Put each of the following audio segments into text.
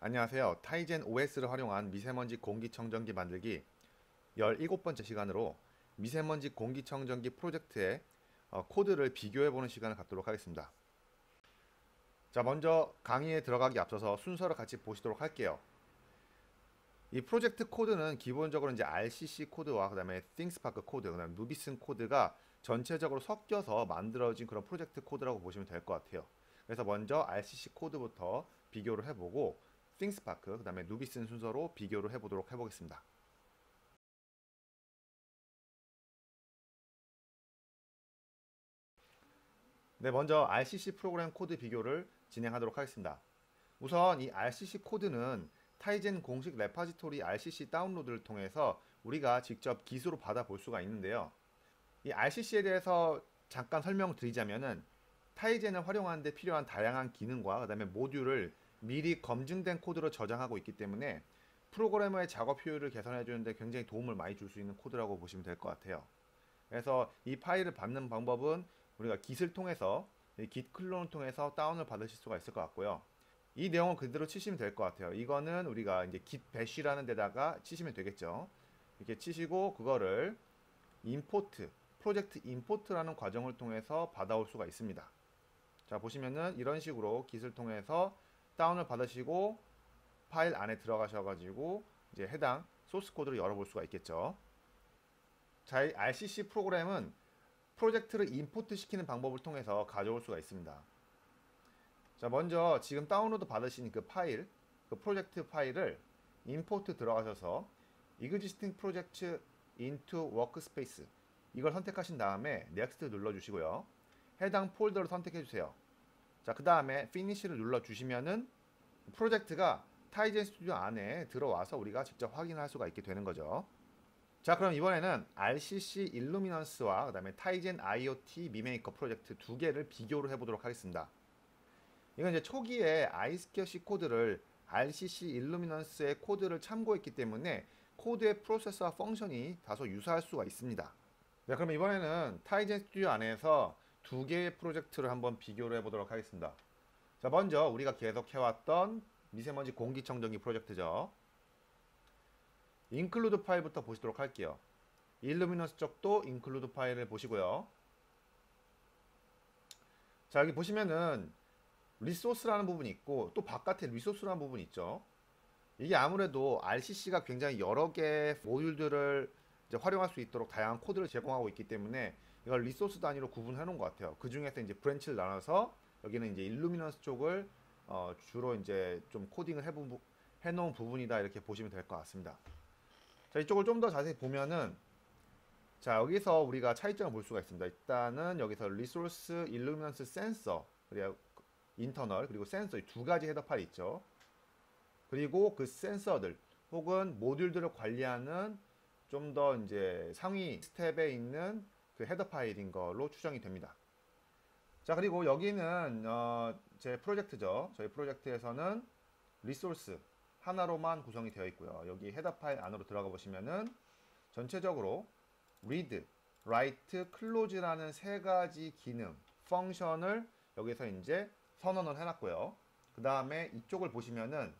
안녕하세요. 타이젠 OS를 활용한 미세먼지 공기청정기 만들기 17번째 시간으로 미세먼지 공기청정기 프로젝트의 어, 코드를 비교해보는 시간을 갖도록 하겠습니다. 자, 먼저 강의에 들어가기 앞서서 순서를 같이 보시도록 할게요. 이 프로젝트 코드는 기본적으로 이제 RCC 코드와 그다음에 ThinkSpark 코드, 그다음에 누비슨 코드가 전체적으로 섞여서 만들어진 그런 프로젝트 코드라고 보시면 될 것 같아요. 그래서 먼저 RCC 코드부터 비교를 해보고 ThinkSpark, 그 다음에 누비슨 순서로 비교를 해보도록 해보겠습니다. 네, 먼저 RCC 프로그램 코드 비교를 진행하도록 하겠습니다. 우선 이 RCC 코드는 타이젠 공식 repository RCC 다운로드를 통해서 우리가 직접 git으로 받아볼 수가 있는데요. 이 RCC에 대해서 잠깐 설명드리자면은 타이젠을 활용하는 데 필요한 다양한 기능과 그 다음에 모듈을 미리 검증된 코드로 저장하고 있기 때문에 프로그래머의 작업 효율을 개선해 주는데 굉장히 도움을 많이 줄 수 있는 코드라고 보시면 될 것 같아요. 그래서 이 파일을 받는 방법은 우리가 git을 통해서 git 클론을 통해서 다운을 받으실 수가 있을 것 같고요. 이 내용을 그대로 치시면 될 것 같아요. 이거는 우리가 이제 git bash라는 데다가 치시면 되겠죠. 이렇게 치시고 그거를 import, 프로젝트 import라는 과정을 통해서 받아올 수가 있습니다. 자 보시면은 이런 식으로 git을 통해서 다운을 받으시고 파일 안에 들어가셔가지고 이제 해당 소스 코드를 열어볼 수가 있겠죠. 자, 이 RCC 프로그램은 프로젝트를 import 시키는 방법을 통해서 가져올 수가 있습니다. 자, 먼저 지금 다운로드 받으신 그 파일, 그 프로젝트 파일을 import 들어가셔서 existing project into workspace 이걸 선택하신 다음에 next 눌러주시고요. 해당 폴더를 선택해 주세요. 자, 그 다음에 finish를 눌러주시면은 프로젝트가 타이젠 스튜디오 안에 들어와서 우리가 직접 확인할 수가 있게 되는 거죠. 자, 그럼 이번에는 RCC illuminance와 그 다음에 타이젠 IoT 미메이커 프로젝트 두 개를 비교를 해보도록 하겠습니다. 이건 이제 초기에 아이스케어 C 코드를 RCC illuminance의 코드를 참고했기 때문에 코드의 프로세서와 function이 다소 유사할 수가 있습니다. 네, 그럼 이번에는 타이젠 스튜디오 안에서 두 개의 프로젝트를 한번 비교를 해보도록 하겠습니다. 자, 먼저 우리가 계속 해왔던 미세먼지 공기청정기 프로젝트죠. include 파일부터 보시도록 할게요. illuminance 쪽도 include 파일을 보시고요. 자, 여기 보시면은 resource라는 부분이 있고 또 바깥에 resource라는 부분이 있죠. 이게 아무래도 RCC가 굉장히 여러 개의 모듈들을 활용할 수 있도록 다양한 코드를 제공하고 있기 때문에 이걸 resource 단위로 구분해 놓은 것 같아요. 그 중에서 이제 branch를 나눠서 여기는 이제 illuminance 쪽을 어 주로 이제 좀 코딩을 해부, 해놓은 부분이다 이렇게 보시면 될 것 같습니다. 자 이쪽을 좀 더 자세히 보면은 자 여기서 우리가 차이점을 볼 수가 있습니다. 일단은 여기서 resource illuminance sensor 그리고 internal 그리고 센서 두 가지 header 파일 있죠. 그리고 그 센서들 혹은 모듈들을 관리하는 좀 더 이제 상위 스텝에 있는 그 header 파일인 걸로 추정이 됩니다. 자 그리고 여기는 어, 제 프로젝트죠. 저희 프로젝트에서는 resource 하나로만 구성이 되어 있고요. 여기 header 파일 안으로 들어가 보시면은 전체적으로 read, write, close라는 세 가지 기능, 펑션을 여기서 이제 선언을 해놨고요. 그 다음에 이쪽을 보시면은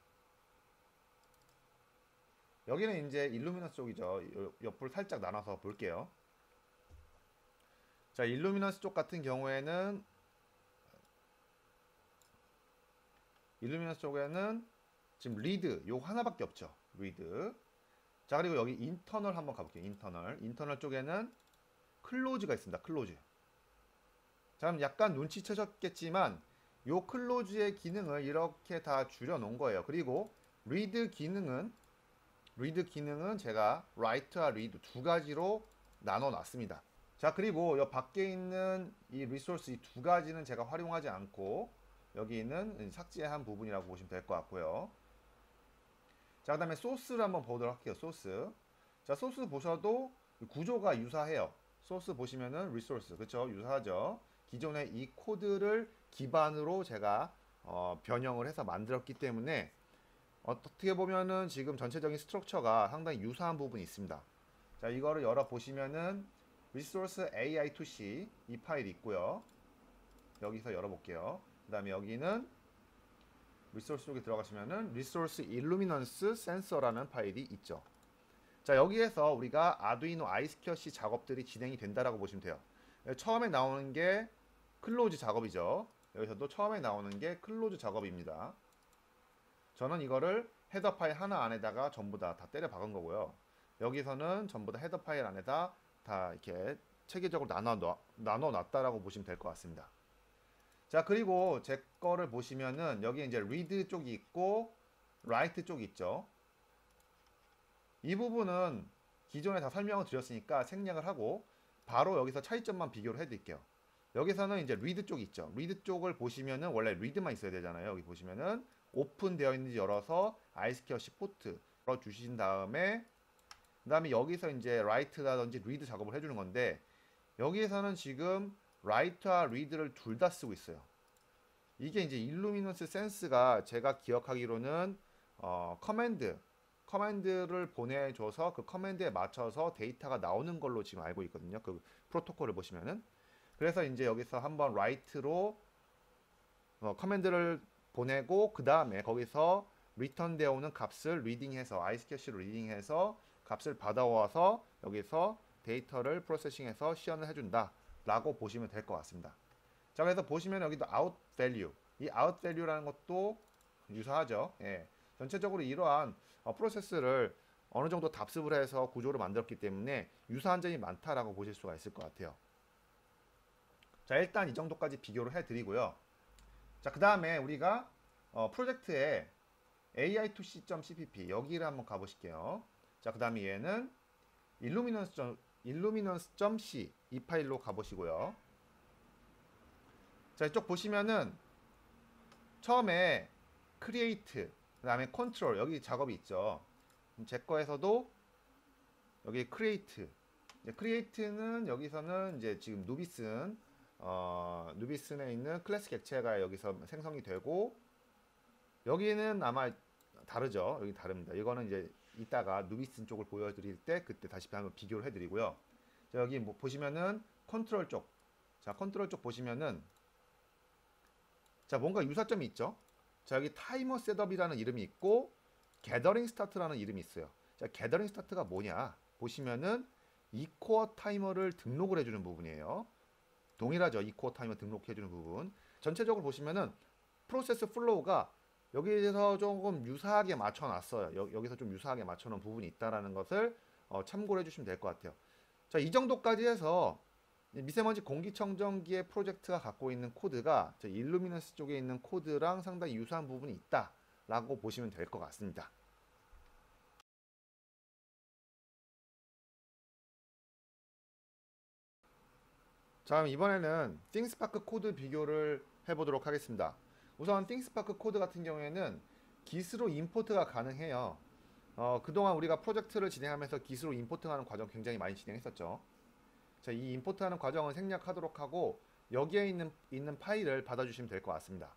여기는 이제 일루미너스 쪽이죠. 옆을 살짝 나눠서 볼게요. 자, 일루미너스 쪽 같은 경우에는 일루미너스 쪽에는 지금 read 요 하나밖에 없죠. read. 자, 그리고 여기 internal 한번 가볼게요. internal. internal 쪽에는 close가 있습니다. close. 자, 그럼 약간 눈치채셨겠지만 요 close의 기능을 이렇게 다 줄여 놓은 거예요. 그리고 read 기능은 read 기능은 제가 write와 read 두 가지로 나눠 놨습니다. 자 그리고 여 밖에 있는 이 resource 이 두 가지는 제가 활용하지 않고 여기 있는 삭제한 부분이라고 보시면 될 것 같고요. 자, 그 다음에 소스를 한번 보도록 할게요. 소스. 자, 소스 보셔도 구조가 유사해요. 소스 보시면은 resource. 그쵸? 유사하죠? 기존의 이 코드를 기반으로 제가 어, 변형을 해서 만들었기 때문에 어떻게 보면은 지금 전체적인 structure가 상당히 유사한 부분이 있습니다. 자, 이거를 열어 보시면은 resource I2C 이 파일이 있고요. 여기서 열어볼게요. 그 다음에 여기는 resource 쪽에 들어가시면은 resource illuminance sensor라는 파일이 있죠. 자 여기에서 우리가 아두이노 I2C 작업들이 진행이 된다라고 보시면 돼요. 처음에 나오는 게 close 작업이죠. 여기서도 처음에 나오는 게 close 작업입니다. 저는 이거를 header 파일 하나 안에다가 전부 다, 다 때려 박은 거고요. 여기서는 전부 다 header 파일 안에다 다 이렇게 체계적으로 나눠, 놔- 나눠 놨다라고 보시면 될 것 같습니다. 자, 그리고 제 거를 보시면은 여기 이제 read 쪽이 있고 write 쪽이 있죠. 이 부분은 기존에 다 설명을 드렸으니까 생략을 하고 바로 여기서 차이점만 비교를 해 드릴게요. 여기서는 이제 read 쪽이 있죠. read 쪽을 보시면은 원래 read만 있어야 되잖아요. 여기 보시면은 오픈되어 있는지 열어서 I2C 포트 열어 주신 다음에 그 다음에 여기서 이제 write라든지 read 작업을 해주는 건데 여기에서는 지금 write와 read를 둘 다 쓰고 있어요. 이게 이제 illuminance 센서가 제가 기억하기로는 어, command command를 보내줘서 그 command에 맞춰서 데이터가 나오는 걸로 지금 알고 있거든요. 그 프로토콜을 보시면은 그래서 이제 여기서 한번 write로 어, command를 보내고 그 다음에 거기서 리턴 되어 오는 값을 reading해서 I2C로 reading해서 값을 받아와서 여기서 데이터를 processing해서 시연을 해준다 라고 보시면 될 것 같습니다. 자 그래서 보시면 여기도 out value. 이 out value라는 것도 유사하죠. 예. 전체적으로 이러한 어, 프로세스를 어느 정도 답습을 해서 구조를 만들었기 때문에 유사한 점이 많다라고 보실 수가 있을 것 같아요. 자 일단 이 정도까지 비교를 해 드리고요. 자그 다음에 우리가 어, 프로젝트에 ai2c.cpp 여기를 한번 가보실게요 자 그 다음에 얘는 illuminance illuminance.c 이 파일로 가보시고요. 자 이쪽 보시면은 처음에 create 그다음에 control 여기 작업이 있죠. 제 거에서도 여기 이제 create는 여기서는 이제 지금 누비슨 어 누비슨에 있는 클래스 객체가 여기서 생성이 되고 여기는 아마 다르죠. 여기 다릅니다. 이거는 이제 이따가 누비슨 쪽을 보여드릴 때 그때 다시 한번 비교를 해드리고요. 자, 여기 뭐 보시면은 컨트롤 쪽. 자, 컨트롤 쪽 보시면은 자, 뭔가 유사점이 있죠. 자, 여기 타이머 setup이라는 이름이 있고 gathering start라는 이름이 있어요. 자, gathering start가 뭐냐? 보시면은 Ecore 타이머를 등록을 해주는 부분이에요. 동일하죠. Ecore 타이머 등록해주는 부분. 전체적으로 보시면은 프로세스 flow가 여기에서 조금 유사하게 맞춰놨어요. 여, 여기서 좀 유사하게 맞춰놓은 부분이 있다라는 것을 어, 참고를 해주시면 될 것 같아요. 자, 이 정도까지 해서 이 미세먼지 공기청정기의 프로젝트가 갖고 있는 코드가 저 illuminance 쪽에 있는 코드랑 상당히 유사한 부분이 있다라고 보시면 될 것 같습니다. 자, 그럼 이번에는 띵스파크 코드 비교를 해보도록 하겠습니다. 우선 띵스파크 코드 같은 경우에는 Git으로 import가 가능해요. 어, 그동안 우리가 프로젝트를 진행하면서 Git으로 import하는 과정 굉장히 많이 진행했었죠. 자, 이 import하는 과정을 생략하도록 하고 여기에 있는 있는 파일을 받아주시면 될 것 같습니다.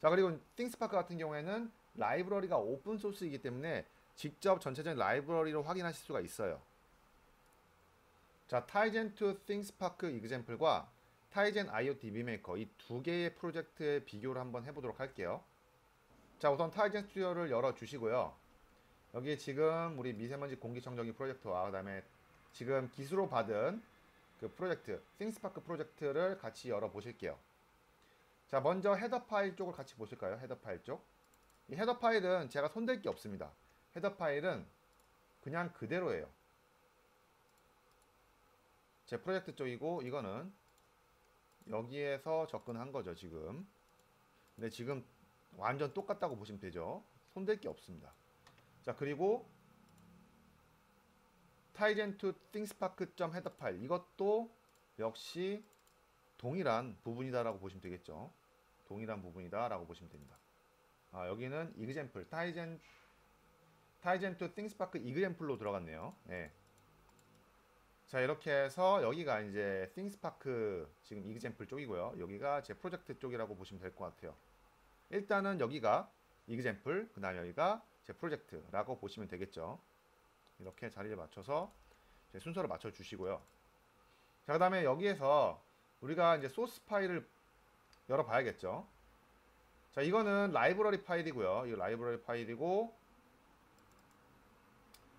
자, 그리고 띵스파크 같은 경우에는 라이브러리가 open source이기 때문에 직접 전체적인 라이브러리로 확인하실 수가 있어요. 자, 타이젠 to 띵스파크 example과 타이젠 IoT DB maker 이 두 개의 프로젝트의 비교를 한번 해보도록 할게요. 자, 우선 타이젠 스튜디오를 열어 주시고요. 여기 지금 우리 미세먼지 공기청정기 프로젝트와 그 다음에 지금 Git으로 받은 그 프로젝트, 띵스파크 프로젝트를 같이 열어 보실게요. 자, 먼저 header 파일 쪽을 같이 보실까요? 헤더 파일 쪽. 이 헤더 파일은 제가 손댈 게 없습니다. 헤더 파일은 그냥 그대로예요. 제 프로젝트 쪽이고 이거는 여기에서 접근한 거죠, 지금. 근데 지금 완전 똑같다고 보시면 되죠. 손댈 게 없습니다. 자, 그리고 타이젠 to ThingSpark.헤더 파일 이것도 역시 동일한 부분이다라고 보시면 되겠죠. 동일한 부분이다라고 보시면 됩니다. 아, 여기는 example 타이젠 타이젠 to ThingSpark example로 들어갔네요. 네. 자 이렇게 해서 여기가 이제 ThingSpark 지금 example 쪽이고요. 여기가 제 프로젝트 쪽이라고 보시면 될 것 같아요. 일단은 여기가 example 그 다음에 여기가 제 프로젝트라고 보시면 되겠죠. 이렇게 자리를 맞춰서 순서를 맞춰 주시고요. 자, 그 다음에 여기에서 우리가 이제 소스 파일을 열어 봐야겠죠. 자, 이거는 라이브러리 파일이고요. 이거 라이브러리 파일이고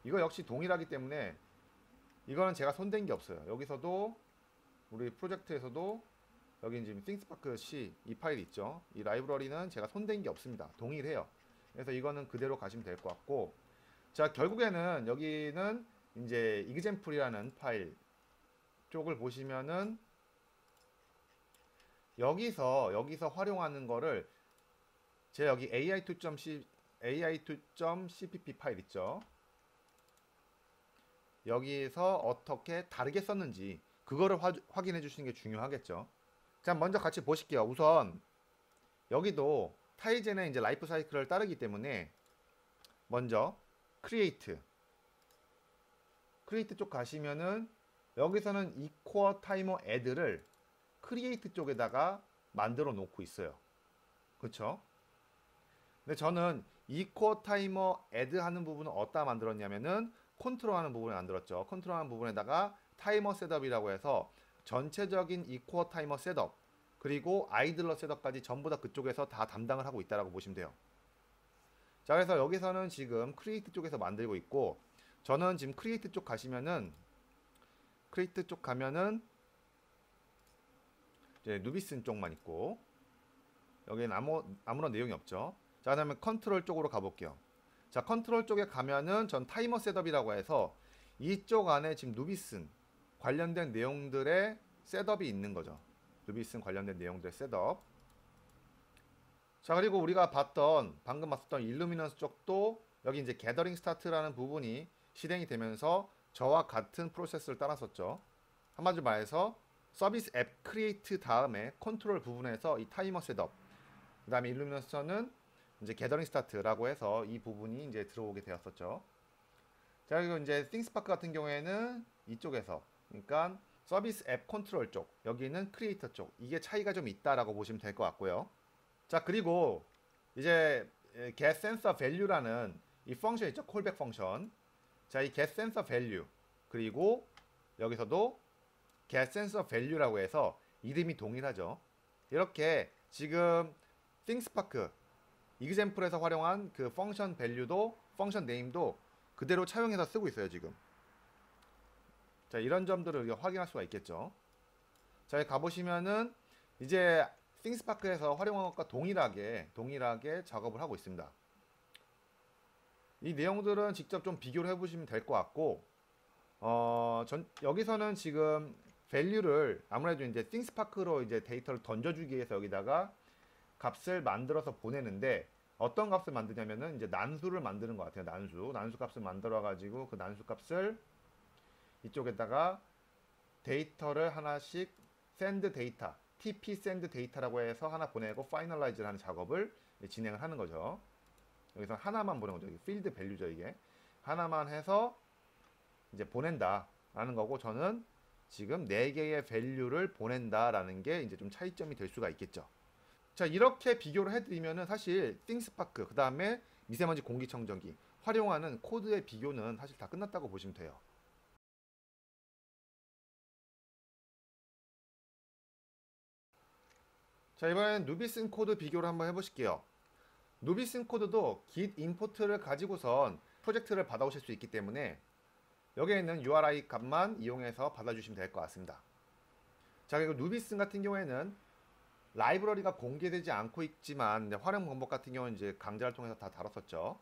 이거 역시 동일하기 때문에 이거는 제가 손댄 게 없어요. 여기서도 우리 프로젝트에서도 여기 지금 띵스파크 C 이 파일 있죠. 이 라이브러리는 제가 손댄 게 없습니다. 동일해요. 그래서 이거는 그대로 가시면 될 것 같고 자 결국에는 여기는 이제 example이라는 파일 쪽을 보시면은 여기서 여기서 활용하는 거를 제 여기 ai2.c ai2.cpp 파일 있죠. 여기서 어떻게 다르게 썼는지 그거를 화, 확인해 주시는 게 중요하겠죠. 자, 먼저 같이 보실게요. 우선 여기도 타이젠의 이제 라이프 사이클을 따르기 때문에 먼저 create create 쪽 가시면은 여기서는 ecore timer add를 create 쪽에다가 만들어 놓고 있어요. 그렇죠? 근데 저는 ecore timer add 하는 부분은 어디다 만들었냐면은 컨트롤 하는 부분에 만들었죠. 컨트롤 하는 부분에다가 timer setup이라고 해서 전체적인 ecore timer setup 그리고 idler setup까지 전부 다 그쪽에서 다 담당을 하고 있다라고 보시면 돼요. 자 그래서 여기서는 지금 create 쪽에서 만들고 있고 저는 지금 create 쪽 가시면은 create 쪽 가면은 이제 누비슨 쪽만 있고 여기는 아무 아무런 내용이 없죠. 자 그다음에 컨트롤 쪽으로 가볼게요. 자 컨트롤 쪽에 가면은 전 timer setup이라고 해서 이쪽 안에 지금 누비슨 관련된 내용들의 setup이 있는 거죠. 누비슨 관련된 내용들 setup. 자 그리고 우리가 봤던 방금 봤었던 illuminance 쪽도 여기 이제 gathering start라는 부분이 실행이 되면서 저와 같은 프로세스를 따랐었죠. 한마디로 말해서 service app create 다음에 컨트롤 부분에서 이 timer setup 그 다음에 illuminance는 이제 gathering start라고 해서 이 부분이 이제 들어오게 되었었죠. 자 그리고 이제 ThingSpark 같은 경우에는 이쪽에서 그러니까 service app control 쪽 여기는 create 쪽 이게 차이가 좀 있다라고 보시면 될 것 같고요. 자 그리고 이제 get sensor value라는 이 function 있죠 callback function 자 이 get sensor value 그리고 여기서도 get sensor value라고 해서 이름이 동일하죠. 이렇게 지금 ThingSpark example에서 활용한 그 function value도 function name도 그대로 차용해서 쓰고 있어요 지금. 자 이런 점들을 우리가 확인할 수가 있겠죠. 자 가보시면은 이제 띵스파크에서 활용한 것과 동일하게 동일하게 작업을 하고 있습니다. 이 내용들은 직접 좀 비교를 해보시면 될 것 같고 어, 전, 여기서는 지금 밸류를 아무래도 이제 띵스파크로 이제 데이터를 던져주기 위해서 여기다가 값을 만들어서 보내는데 어떤 값을 만드냐면은 이제 난수를 만드는 것 같아요. 난수. 난수 값을 만들어 가지고 그 난수 값을 이쪽에다가 데이터를 하나씩 send data, tp send data라고 해서 하나 보내고 finalize를 하는 작업을 진행을 하는 거죠. 여기서 하나만 보낸 거죠. field value죠, 이게. 하나만 해서 이제 보낸다라는 거고 저는 지금 4개의 value를 보낸다라는 게 이제 좀 차이점이 될 수가 있겠죠. 자 이렇게 비교를 해드리면은 사실 ThingSpark 그 다음에 미세먼지 공기청정기 활용하는 코드의 비교는 사실 다 끝났다고 보시면 돼요. 자 이번엔 누비슨 코드 비교를 한번 해보실게요. 누비슨 코드도 git import를 가지고선 프로젝트를 받아오실 수 있기 때문에 여기에 있는 URI 값만 이용해서 받아주시면 될 것 같습니다. 자 그리고 누비슨 같은 경우에는 라이브러리가 공개되지 않고 있지만 활용 방법 같은 경우는 이제 강좌를 통해서 다 다뤘었죠.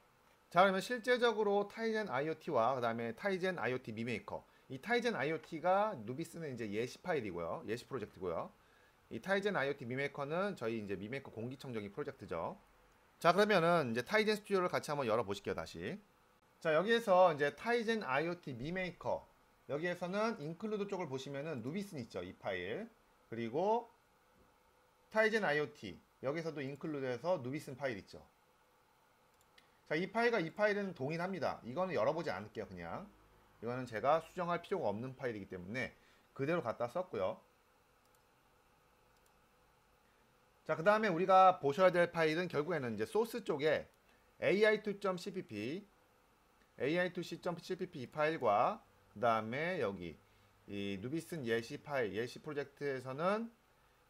자 그러면 실제적으로 타이젠 IoT와 그 다음에 타이젠 IoT 미메이커 이 타이젠 IoT가 누비슨은 이제 예시 파일이고요. 예시 프로젝트고요. 이 타이젠 IoT 미메이커는 저희 이제 미메이커 공기청정기 프로젝트죠. 자 그러면은 이제 타이젠 스튜디오를 같이 한번 열어 보실게요 다시. 자 여기에서 이제 타이젠 IoT 미메이커 여기에서는 include 쪽을 보시면은 누비슨 있죠 이 파일 그리고 타이젠 IoT 여기서도 include해서 누비슨 파일 있죠. 자, 이 파일과 이 파일은 동일합니다. 이거는 열어보지 않을게요, 그냥. 이거는 제가 수정할 필요가 없는 파일이기 때문에 그대로 갖다 썼고요. 자, 그 다음에 우리가 보셔야 될 파일은 결국에는 이제 소스 쪽에 ai2.cpp, ai2c.cpp 이 파일과 그 다음에 여기 이 누비슨 예시 파일, 예시 프로젝트에서는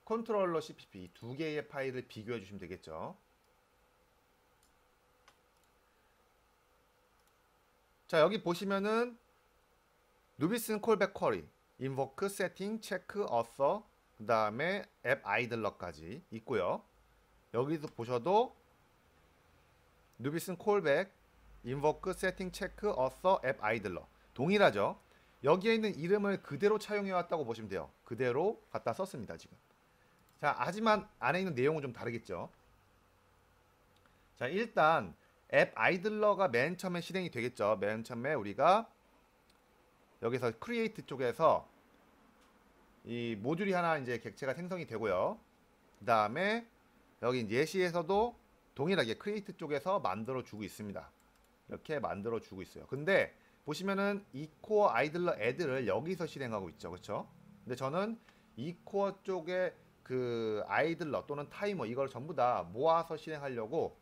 controller CPP 두 개의 파일을 비교해 주시면 되겠죠. 자 여기 보시면은 누비슨 callback query, invoke, setting, check, auth 그 다음에 app idler까지 있고요. 여기도 보셔도 누비슨 callback, invoke, setting, check, auth app idler 동일하죠. 여기에 있는 이름을 그대로 차용해 왔다고 보시면 돼요. 그대로 갖다 썼습니다 지금. 자 하지만 안에 있는 내용은 좀 다르겠죠. 자 일단 app idler가 맨 처음에 실행이 되겠죠. 맨 처음에 우리가 여기서 create 쪽에서 이 모듈이 하나 이제 객체가 생성이 되고요. 그 다음에 여기 예시에서도 동일하게 create 쪽에서 만들어 주고 있습니다. 이렇게 만들어 주고 있어요. 근데 보시면은 ecore idler 애들을 여기서 실행하고 있죠. 그렇죠? 근데 저는 ecore 쪽에 그 idler 또는 타이머 이걸 전부 다 모아서 실행하려고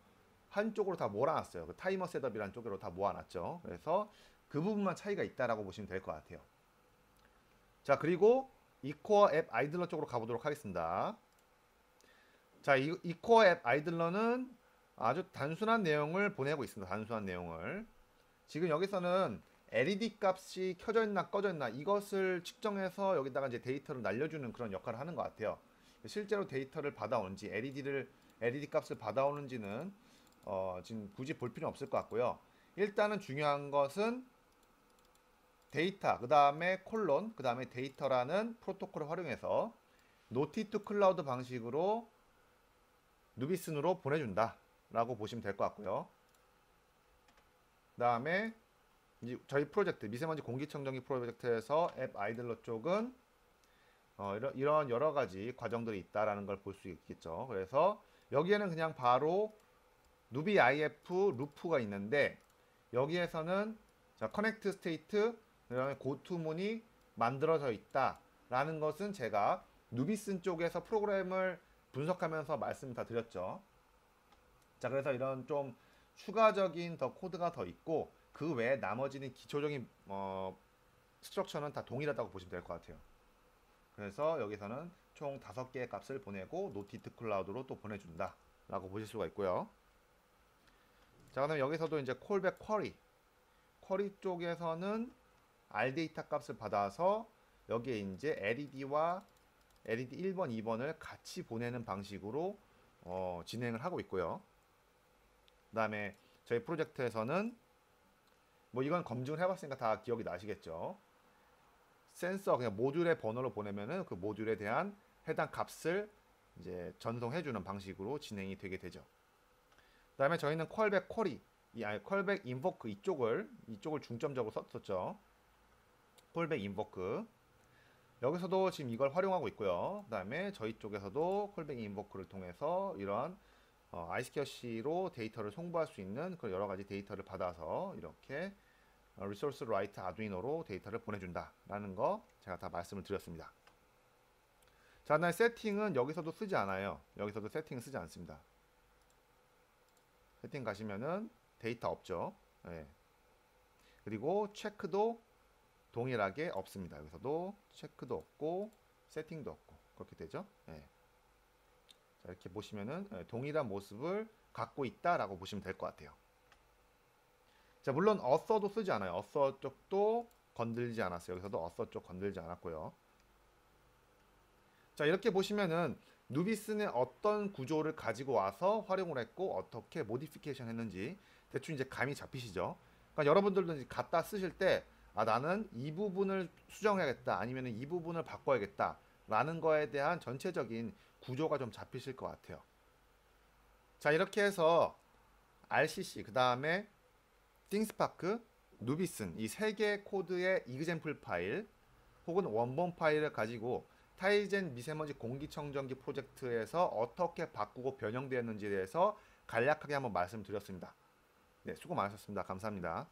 한쪽으로 다 몰아놨어요. 그 timer setup이라는 쪽으로 다 모아놨죠. 그래서 그 부분만 차이가 있다라고 보시면 될 것 같아요. 자 그리고 이 core app idler 쪽으로 가보도록 하겠습니다. 자, 이, 이 core app idler는 아주 단순한 내용을 보내고 있습니다. 단순한 내용을. 지금 여기서는 LED 값이 켜져 있나 꺼져 있나 이것을 측정해서 여기다가 이제 데이터를 날려주는 그런 역할을 하는 것 같아요. 실제로 데이터를 받아오는지 LED를 LED 값을 받아오는지는 어, 지금 굳이 볼 필요는 없을 것 같고요. 일단은 중요한 것은 데이터, 그 다음에 콜론, 그 다음에 데이터라는 프로토콜을 활용해서 noti to cloud 방식으로 누비슨으로 보내준다 라고 보시면 될 것 같고요. 그 다음에 저희 프로젝트 미세먼지 공기청정기 프로젝트에서 app idler 쪽은 어, 이런, 이런 여러 가지 과정들이 있다라는 걸 볼 수 있겠죠. 그래서 여기에는 그냥 바로 누비 IF loop가 있는데 여기에서는 자, connect state 그다음에 goto문이 만들어져 있다라는 것은 제가 누비슨 쪽에서 프로그램을 분석하면서 말씀 다 드렸죠. 자, 그래서 이런 좀 추가적인 더 코드가 더 있고 그 외에 나머지는 기초적인 어, structure는 다 동일하다고 보시면 될 것 같아요. 그래서 여기서는 총 다섯 개의 값을 보내고 noti to cloud로 또 보내준다 라고 보실 수가 있고요. 자, 그다음 여기서도 이제 callback query query 쪽에서는 R 데이터 값을 받아서 여기에 이제 LED와 LED 1번, 2번을 같이 보내는 방식으로 어, 진행을 하고 있고요. 그 다음에 저희 프로젝트에서는 뭐 이건 검증을 해봤으니까 다 기억이 나시겠죠. 센서 그냥 모듈의 번호를 보내면은 그 모듈에 대한 해당 값을 이제 전송해 주는 방식으로 진행이 되게 되죠. 그다음에 저희는 callback query, 이 아니 callback invoke 이쪽을 이쪽을 중점적으로 썼었죠. callback invoke 여기서도 지금 이걸 활용하고 있고요. 그 다음에 저희 쪽에서도 callback invoke를 통해서 이런 어, I square C로 데이터를 송부할 수 있는 그 여러 가지 데이터를 받아서 이렇게 어, resource write 아두이노로 데이터를 보내준다 라는 거 제가 다 말씀을 드렸습니다. 자, 나 세팅은 여기서도 쓰지 않아요. 여기서도 세팅 쓰지 않습니다. 세팅 가시면은 데이터 없죠. 예. 그리고 체크도 동일하게 없습니다. 여기서도 체크도 없고 세팅도 없고 그렇게 되죠. 예. 자, 이렇게 보시면은 예, 동일한 모습을 갖고 있다라고 보시면 될 것 같아요. 자, 물론 어서도 쓰지 않아요. 어서 쪽도 건들지 않았어요. 여기서도 어서 쪽 건들지 않았고요. 자, 이렇게 보시면은 누비슨의 어떤 구조를 가지고 와서 활용을 했고 어떻게 모디피케이션 했는지 대충 이제 감이 잡히시죠. 그러니까 여러분들도 이제 갖다 쓰실 때 아, 나는 이 부분을 수정해야겠다. 아니면 이 부분을 바꿔야겠다. 라는 거에 대한 전체적인 구조가 좀 잡히실 것 같아요. 자, 이렇게 해서 RCC, 그 다음에 띵스파크, 누비슨 이 세 개의 코드의 example 파일 혹은 원본 파일을 가지고 타이젠 미세먼지 공기청정기 프로젝트에서 어떻게 바꾸고 변형되었는지에 대해서 간략하게 한번 말씀드렸습니다. 네, 수고 많으셨습니다. 감사합니다.